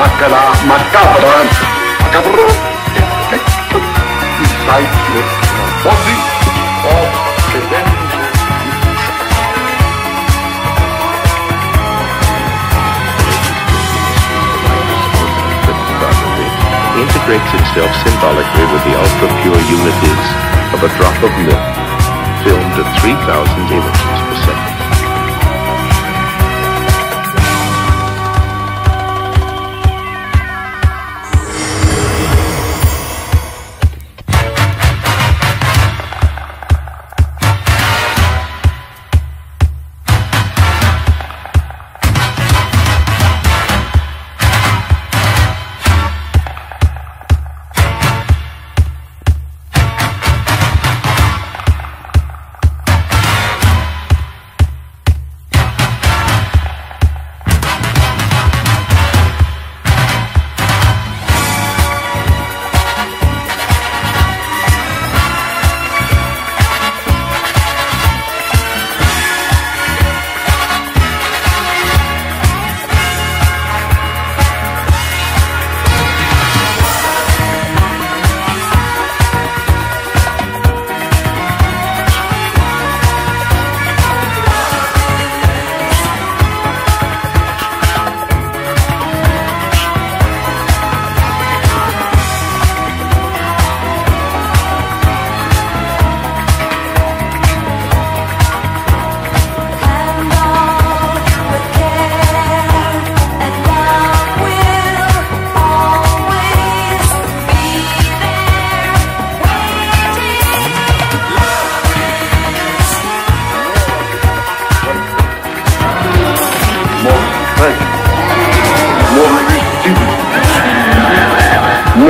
tremendous macabra, macabra, inside the body of the then integrates itself symbolically with the ultra-pure unities of a drop of milk, filmed at 3,000 images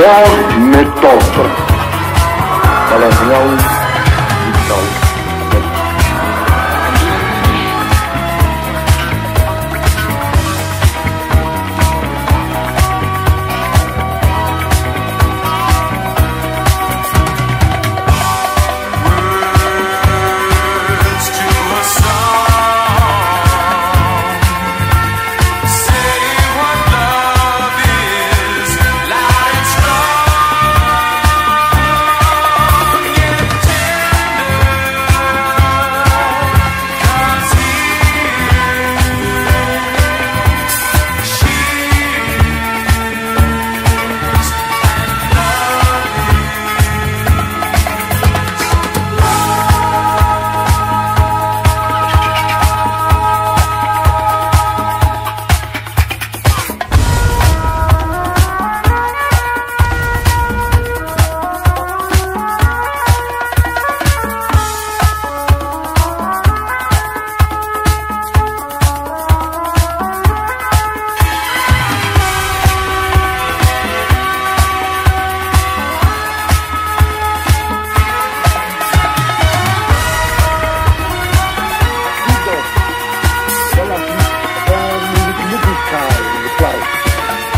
rigidity,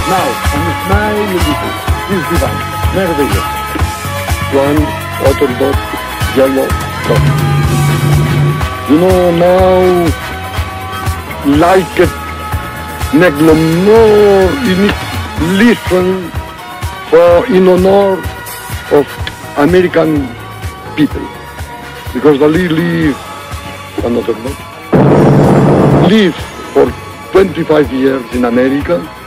Now, on the smile little, this divine, meraviglioso. One orthodox yellow dot. You know now, like it, Neglomor, you need listen for in honor of American people. Because they live, another live for 25 years in America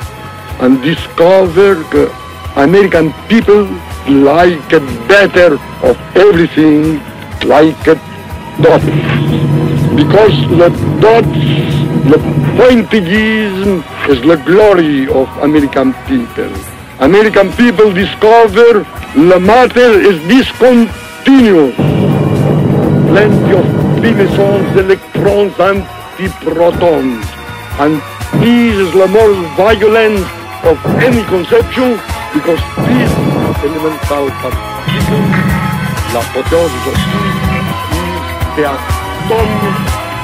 and discover that American people like it better of everything, like it dots. Because the dots, the pointillism is the glory of American people. American people discover the matter is discontinuous. Plenty of pi-mesons, electrons, antiprotons. And this is the more violent of any conception because this elemental particle, la potence is the atomic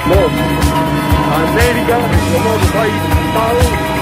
model. America is the more vital